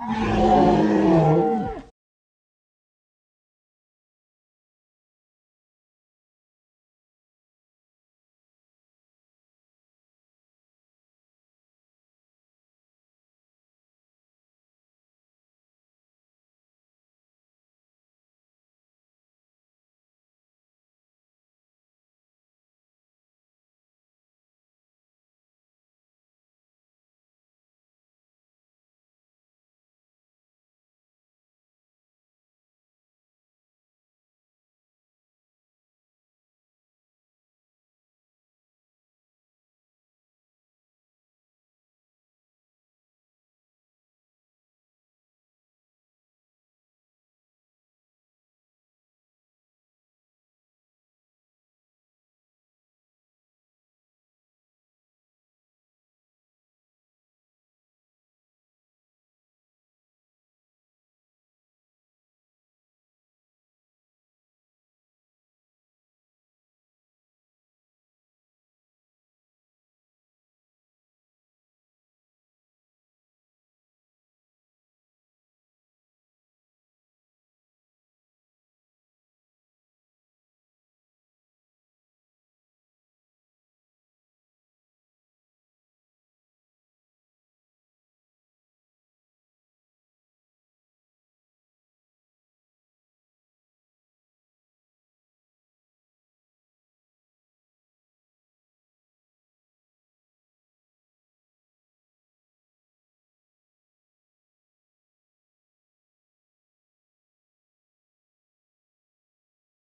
嗯